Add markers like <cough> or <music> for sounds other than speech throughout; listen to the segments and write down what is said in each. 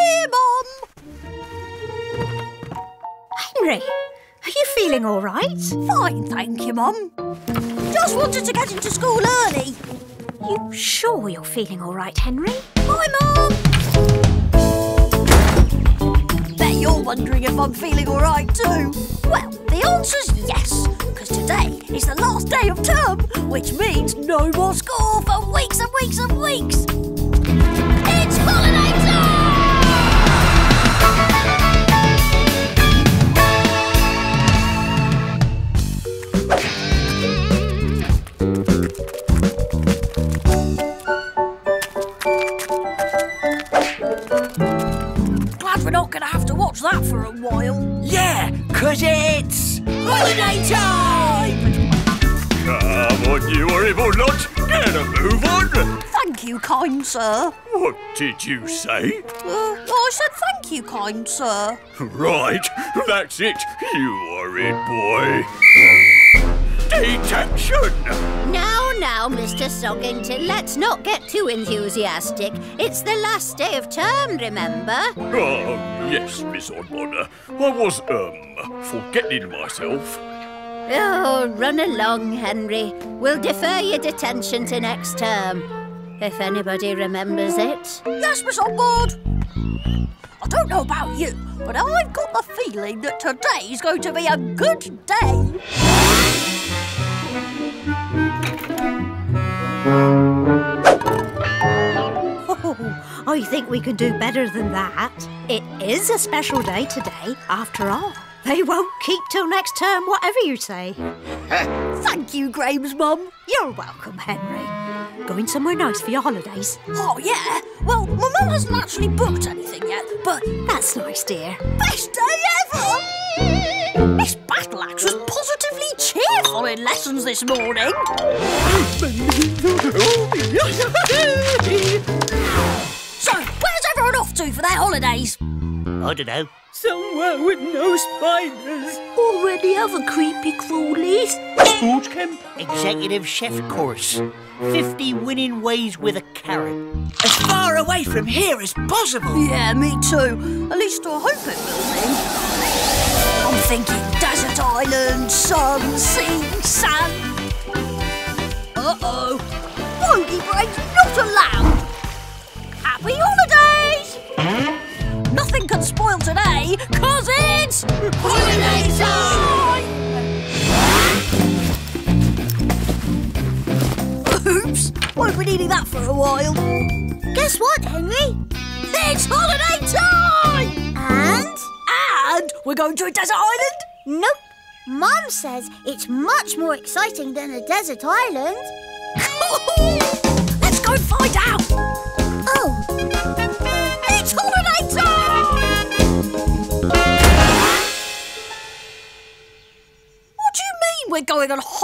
Here, Mum. Henry, are you feeling all right? Fine, thank you, Mom. Just wanted to get into school early. You sure you're feeling all right, Henry? Bye, Mum. Bet you're wondering if I'm feeling all right too. Well, the answer's yes, because today is the last day of term, which means no more school for weeks and weeks and weeks. It's holiday watch that for a while. Yeah, 'cause it's... Holiday time! Come on, you horrible lot! Get a move on! Thank you, kind sir. What did you say? Uh, I said thank you, kind sir. Right, that's it, you horrid boy. Detection! Now, now, Mr. Soggington, let's not get too enthusiastic. It's the last day of term, remember? Oh, yes, Miss Oddbonner. I was, um, forgetting myself. Oh, run along, Henry. We'll defer your detention to next term. If anybody remembers it. Yes, Miss Oddbod. I don't know about you, but I've got the feeling that today's going to be a good day. Oh, I think we can do better than that. It is a special day today, after all. They won't keep till next term, whatever you say. <laughs> Thank you, Graham's mum. You're welcome, Henry. Going somewhere nice for your holidays? Oh, yeah. Well, my mum hasn't actually booked anything yet, but That's nice, dear. best day ever! Miss Battle Axe was positively cheerful in lessons this morning. <laughs> so, where's everyone off to for their holidays? I don't know. Somewhere with no spiders. Already other creepy crawlies. Sports camp. Executive chef course. 50 winning ways with a carrot. As far away from here as possible. Yeah, me too. At least I hope it will be. I'm thinking desert island, sun, sea, sand. Uh-oh. Bogey breaks not allowed. Happy holidays! Nothing can spoil today, cause it's holiday time! Oops, won't be needing that for a while. Guess what, Henry? It's holiday time! And? And we're going to a desert island? Nope. Mum says it's much more exciting than a desert island. <laughs>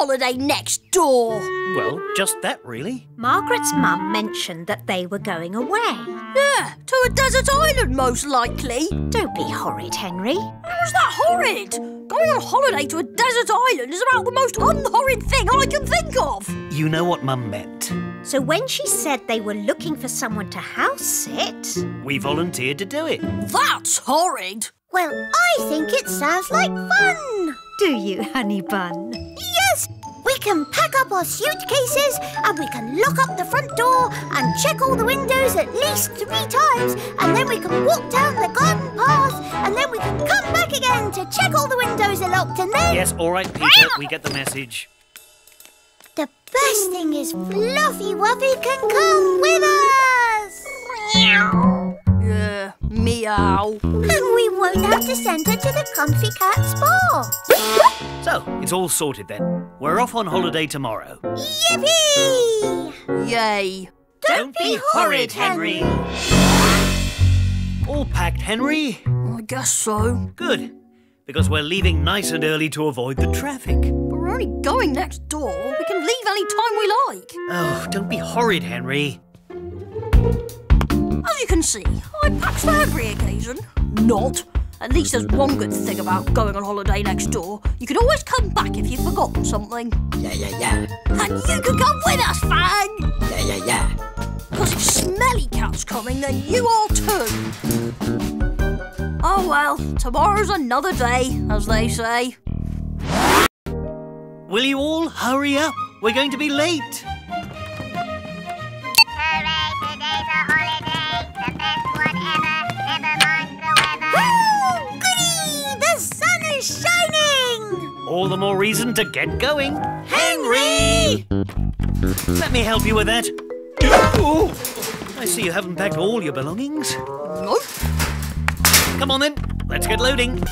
holiday next door? Well, just that, really. Margaret's mum mentioned that they were going away. Yeah, to a desert island, most likely. Don't be horrid, Henry. How's that horrid? Going on holiday to a desert island is about the most unhorrid thing I can think of. You know what Mum meant. So when she said they were looking for someone to house sit, We volunteered to do it. That's horrid. well, I think it sounds like fun. do you, honey bun? Yes, we can pack up our suitcases and we can lock up the front door and check all the windows at least three times and then we can walk down the garden path and then we can come back again to check all the windows are locked and then Yes, all right, Peter, we get the message. the best thing is Fluffy Wuffy can come with us. Yeah, meow. And we won't have to send her to the Comfy Cat Spa. So, it's all sorted then. We're off on holiday tomorrow. Yippee! Yay. Don't be horrid, Henry. All packed, Henry? I guess so. Good. Because we're leaving nice and early to avoid the traffic. But we're only going next door. We can leave any time we like. Oh, don't be horrid, Henry. As you can see, I pack for every occasion. Not. At least there's one good thing about going on holiday next door. You can always come back if you've forgotten something. Yeah, yeah, yeah. And you can come with us, Fang! Yeah, yeah, yeah. Because if Smelly Cat's coming, then you are too. Oh well, tomorrow's another day, as they say. Will you all hurry up? We're going to be late. All the more reason to get going. Henry! Let me help you with that. Oh, I see you haven't packed all your belongings. Nope. Come on then, let's get loading.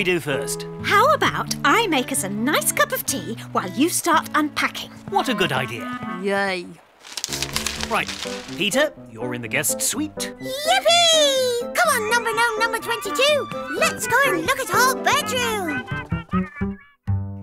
We do first? How about I make us a nice cup of tea while you start unpacking? What a good idea. Yay. Right, Peter, you're in the guest suite. Yippee! Come on, number no, number 22. Let's go and look at our bedroom.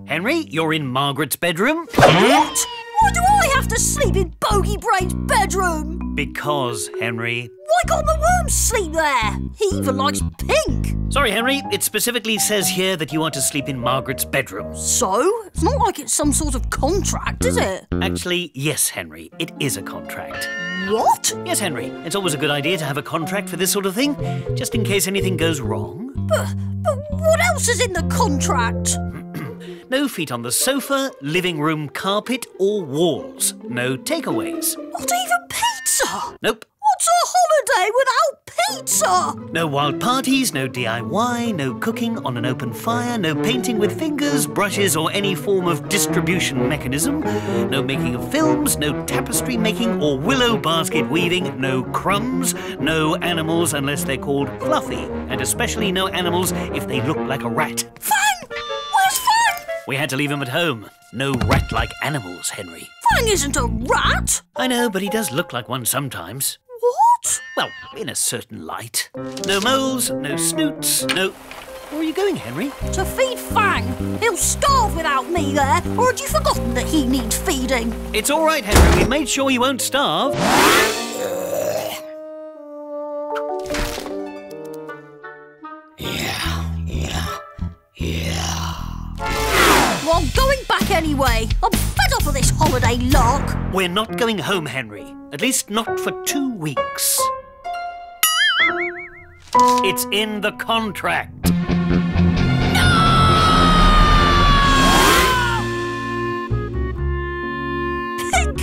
Henry, you're in Margaret's bedroom. What? Why do I have to sleep in Bogey Brain's bedroom? Because, Henry. Why can't the worms sleep there? He even likes pink. Sorry, Henry, it specifically says here that you want to sleep in Margaret's bedroom. So? It's not like it's some sort of contract, is it? Actually, yes, Henry, it is a contract. What? Yes, Henry, it's always a good idea to have a contract for this sort of thing, just in case anything goes wrong. But, but what else is in the contract? <clears throat> No feet on the sofa, living room carpet, or walls. No takeaways. Not even pizza. Nope. What's a holiday without pizza? No wild parties, no DIY, no cooking on an open fire, no painting with fingers, brushes, or any form of distribution mechanism, no making of films, no tapestry making or willow basket weaving, no crumbs, no animals unless they're called fluffy, and especially no animals if they look like a rat. We had to leave him at home. No rat like animals, Henry. Fang isn't a rat. I know, but he does look like one sometimes. What? Well, in a certain light. No moles, no snoots, no. Where are you going, Henry? To feed Fang. He'll starve without me there. Or had you forgotten that he needs feeding? It's all right, Henry. We made sure you won't starve. Anyway. I'm fed up of this holiday lark. We're not going home, Henry. At least not for two weeks. It's in the contract. Pink!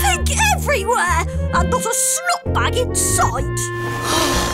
Pink everywhere! And not a snot bag in sight!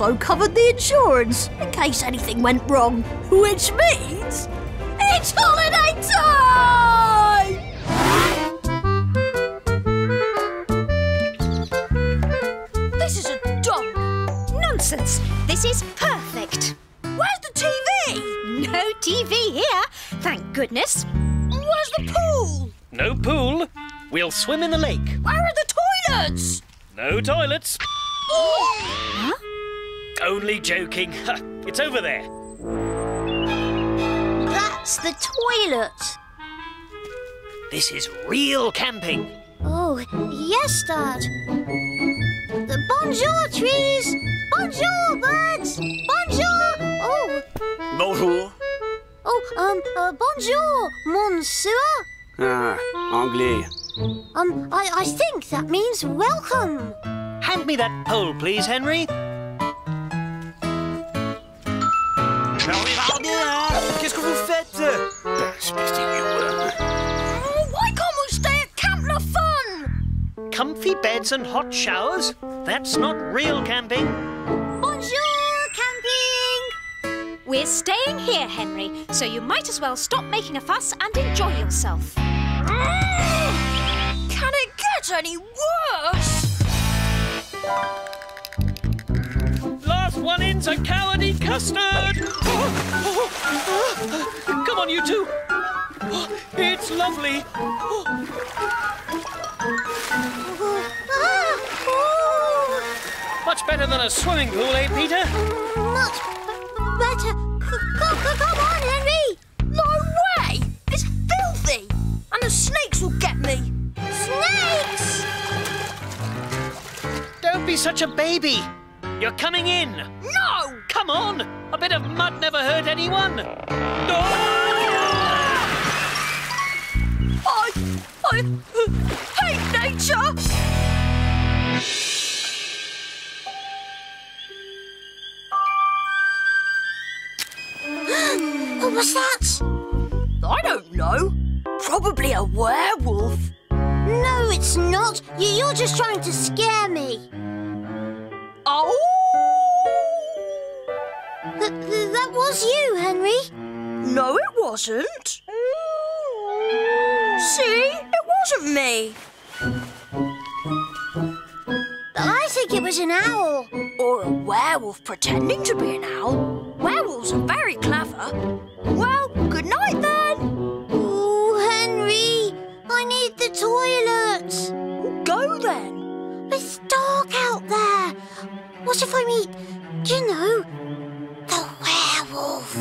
Also covered the insurance in case anything went wrong, which means it's holiday time! This is a dump. Nonsense. This is perfect. Where's the TV? No TV here, thank goodness. Where's the pool? No pool. We'll swim in the lake. Where are the toilets? No toilets. <gasps> Oh, Only joking. It's over there. That's the toilet. This is real camping. Oh. Yes, Dad. The bonjour, trees. Bonjour, birds. Bonjour. Oh, Bonjour. oh, um, uh, bonjour, monsieur. Ah, anglais. Um, I, I think that means welcome. Hand me that pole, please, Henry. Oh, why can't we stay at Camp La Fun? Comfy beds and hot showers? That's not real camping. Bonjour, camping. We're staying here, Henry, so you might as well stop making a fuss and enjoy yourself. Mm. Can it get any worse? One in's a cowardly custard. Come on, you two. It's lovely. Much better than a swimming pool, eh, Peter? much better. C- Come, come, come on, Henry. No way! It's filthy! And the snakes will get me! Snakes. Don't be such a baby. You're coming in. No! Come on. A bit of mud never hurt anyone. Oh! I. I. hate nature! <gasps> What was that? I don't know. Probably a werewolf. No, it's not. You, you're just trying to scare me. That was you, Henry. No, it wasn't. See? It wasn't me. I think it was an owl. Or a werewolf pretending to be an owl. Werewolves are very clever. Well, good night then. Oh, Henry, I need the toilet. Go then. It's dark out there. What if I meet, do you know? Go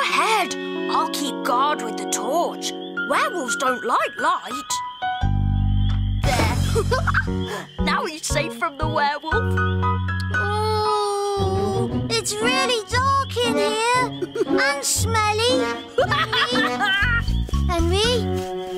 ahead. I'll keep guard with the torch. Werewolves don't like light. There. <laughs> now he's safe from the werewolf. Oh, it's really dark in here and smelly. <laughs> Henry? Henry!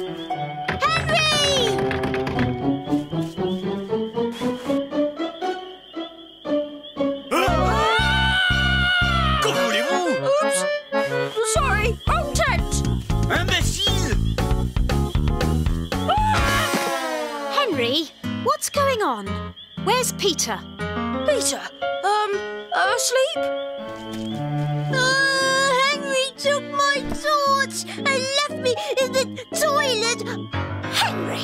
Where's Peter? Peter, um, asleep? Oh, Henry took my torch and left me in the toilet. Henry!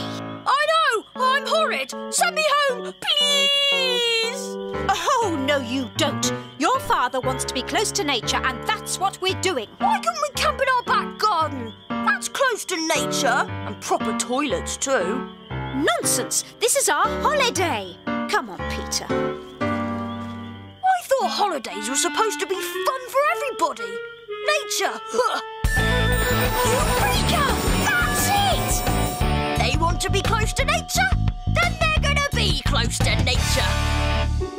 I know! I'm horrid! Send me home, please! Oh, no, you don't. Your father wants to be close to nature, and that's what we're doing. Why can't we camp in our back garden? That's close to nature. And proper toilets, too. Nonsense! This is our holiday. Come on, Peter. I thought holidays were supposed to be fun for everybody. Nature! Huh. Eureka! That's it! They want to be close to nature? Then they're gonna be close to nature.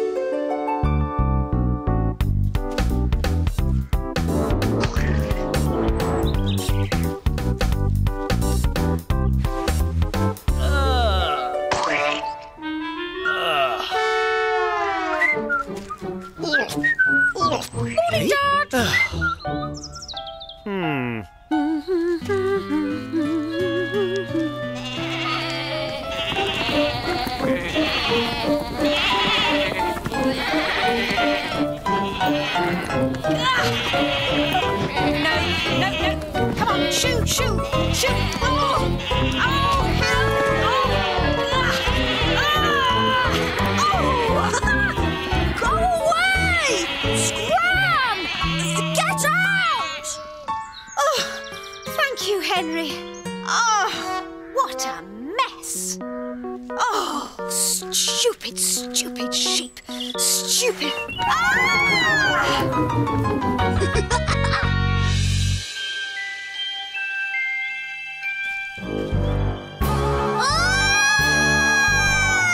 Mess. Stupid, stupid sheep. Stupid. stupid.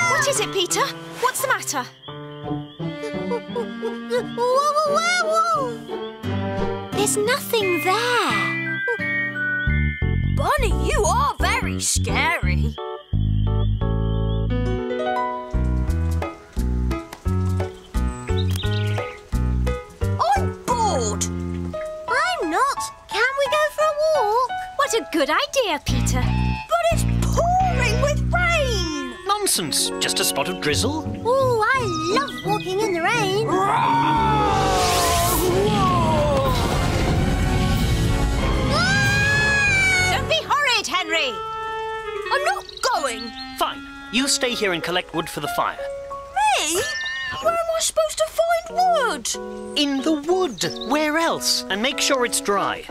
What is it, Peter? What's the matter? There's nothing there. Bunny, you are very scary. What a good idea, Peter. But it's pouring with rain. Nonsense. Just a spot of drizzle. Oh, I love walking in the rain. Don't be horrid, Henry. I'm not going. Fine. You stay here and collect wood for the fire. Me? Where am I supposed to find wood? In the wood. Where else? And make sure it's dry.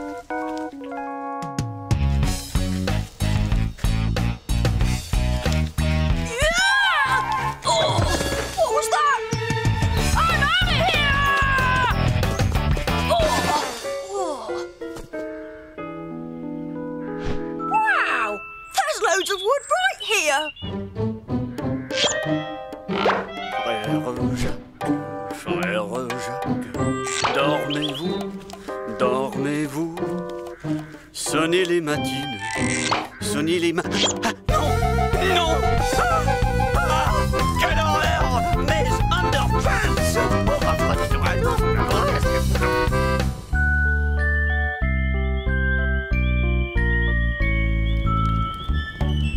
Sonnez les ma... Ah, non, non ah, ah, Quelle horreur Mes underpants Oh, ma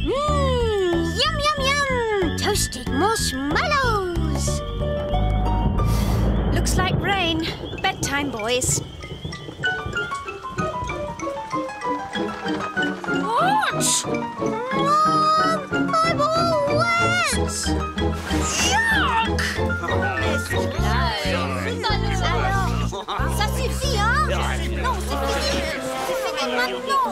Mmm, yum, yum, yum. Toasted marshmallows. Looks like rain. Bedtime, boys. What? Mom, I'm all wet. Yuck! Ça suffit, hein Non, c'est fini. C'est fini maintenant.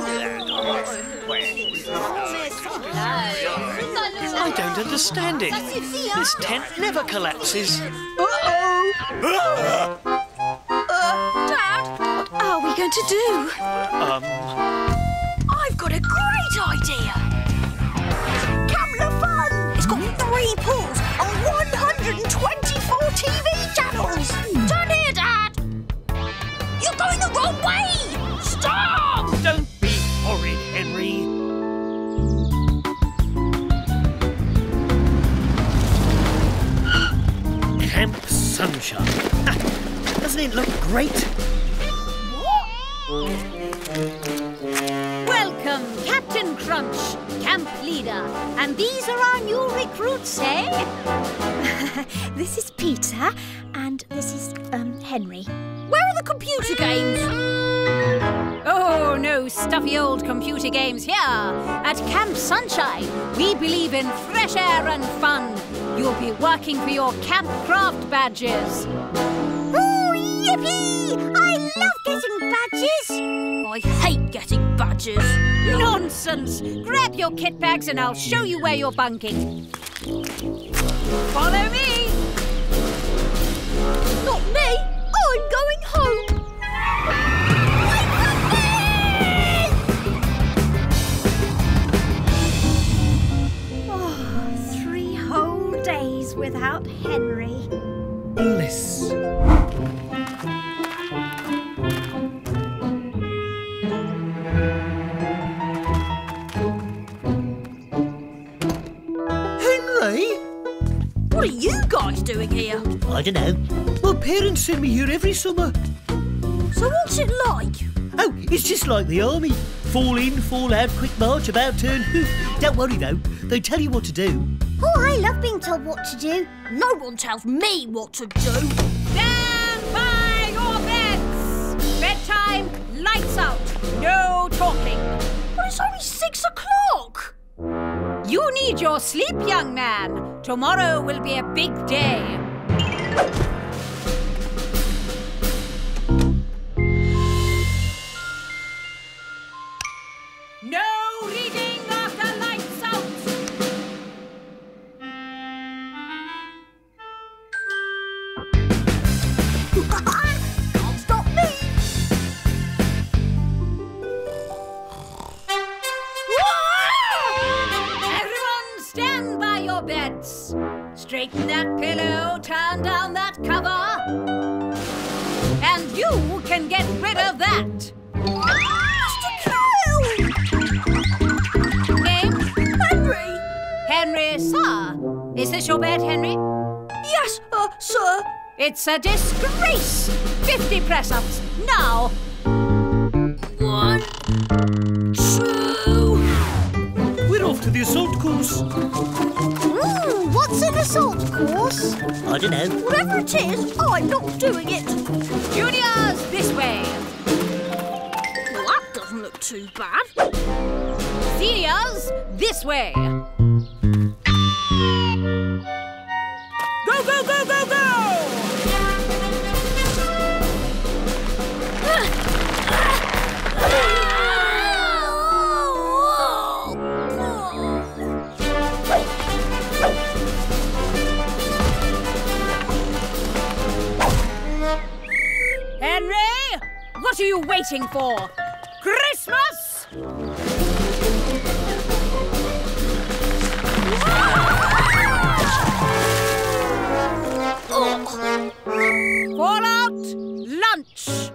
I don't understand it. Ça suffit, hein This tent never collapses. Uh oh. Dad, What are we going to do? Um, idea. Camp Le Fun! It's got three pools and 124 TV channels. Hmm. Turn here, Dad. You're going the wrong way. Stop! don't be horrid, Henry. <gasps> Camp Sunshine. Doesn't it look great? Welcome, Captain Crunch, camp leader. And these are our new recruits, eh? <laughs> this is Peter, and this is um, Henry. Where are the computer games? Oh, no stuffy old computer games here. At Camp Sunshine, we believe in fresh air and fun. You'll be working for your camp craft badges. Ooh, yippee! Badges. Nonsense! Grab your kit bags and I'll show you where you're bunking. Follow me! Not me. I'm going home. Ah, three whole days without Henry. Bliss. Guys doing here? I don't know. My parents send me here every summer. So what's it like? Oh, it's just like the army. Fall in, fall out, quick march, about turn. <laughs> don't worry though, they tell you what to do. Oh, I love being told what to do. No one tells me what to do. Stand by your beds! Bedtime, lights out, no talking. But it's only six o'clock. You need your sleep, young man. Tomorrow will be a big day. Straighten that pillow, turn down that cover. And you can get rid of that. Name? Henry! Henry, sir. Is this your bed, Henry? Yes, uh, sir. It's a disgrace. 50 press ups. Now. One, two. We're off to the assault course. Ooh, what's an assault course? I don't know. Whatever it is, oh, I'm not doing it. Juniors, this way. Well, that doesn't look too bad. Seniors, this way. You waiting for? Christmas? <laughs> Fallout, lunch.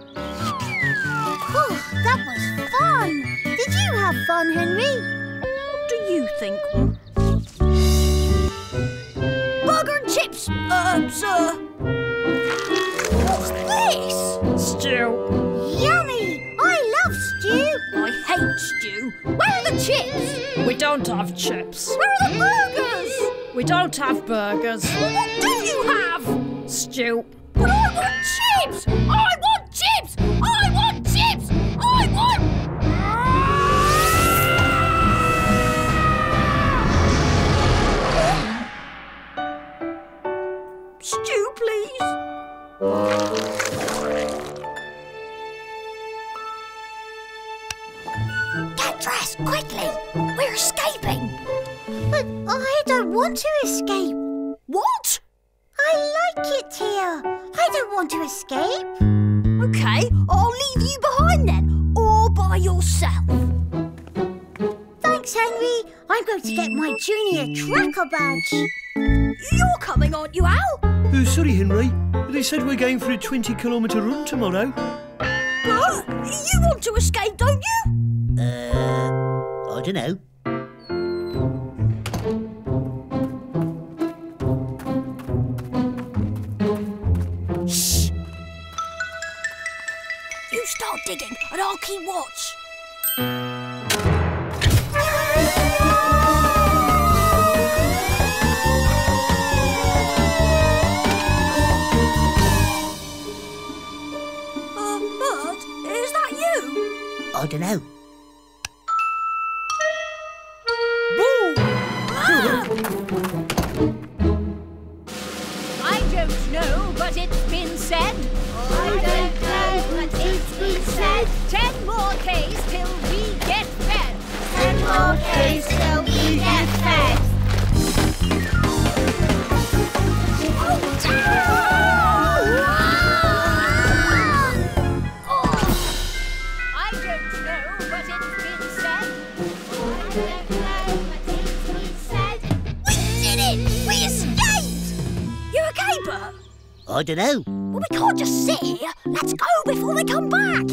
Oh, that was fun. Did you have fun, Henry? What do you think? Burger and chips, uh, sir. We don't have chips. Where are the burgers? We don't have burgers. Well, what do you have? Stew. But I want chips! I want want to escape. What? I like it here. I don't want to escape. Okay, I'll leave you behind then, all by yourself. Thanks, Henry. I'm going to get my junior tracker badge. You're coming, aren't you, Al? Oh, sorry, Henry. They said we're going for a 20 kilometre run tomorrow. But you want to escape, don't you? Uh, I don't know. I'll keep watch. Uh, Bert, is that you? I don't know. I don't know. Well, we can't just sit here. Let's go before they come back.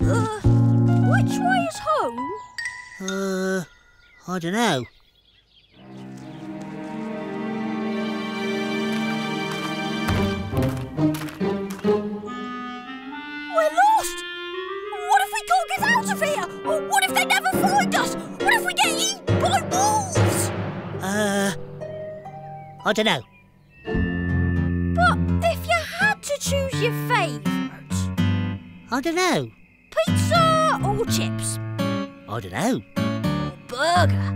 Uh, which way is home? Uh, I don't know. We're lost! What if we can't get out of here? What if they never find us? What if we get eaten by wolves? Uh, I don't know. I don't know. pizza or chips? I don't know. Burger.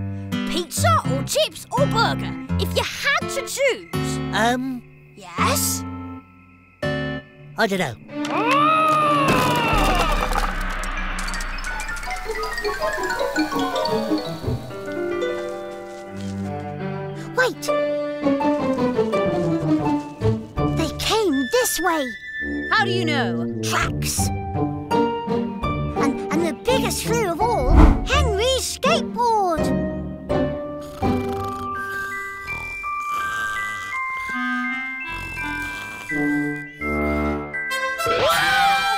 Pizza or chips or burger? If you had to choose. Um, Yes? I don't know. Wait. They came this way. How do you know? Tracks. Biggest flu of all, Henry's skateboard. At last!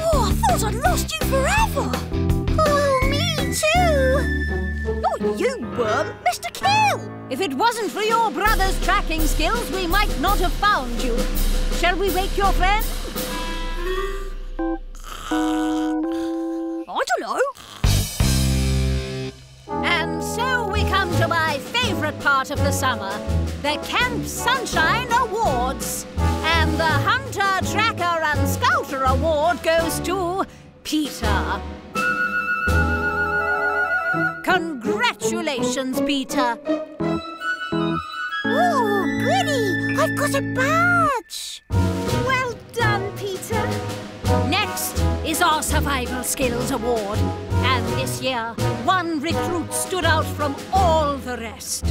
Oh, I thought I'd lost you forever. Oh, me too. Not you, Worm, Mr. Kill. If it wasn't for your brother's tracking skills, we might not have found you. Shall we wake your friend? Part of the summer, the Camp Sunshine Awards. And the Hunter, Tracker and Scouter Award goes to Peter. Congratulations, Peter. Ooh, goody! I've got a badge! Is our Survival Skills Award. And this year, one recruit stood out from all the rest.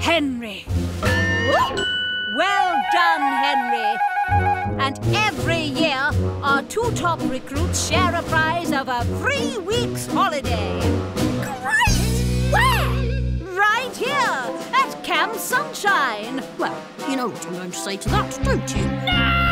Henry. Well done, Henry. And every year, our two top recruits share a prize of a three weeks holiday. Great! Where? Right here at Camp Sunshine. Well, you know what I'm going to say to that, don't you?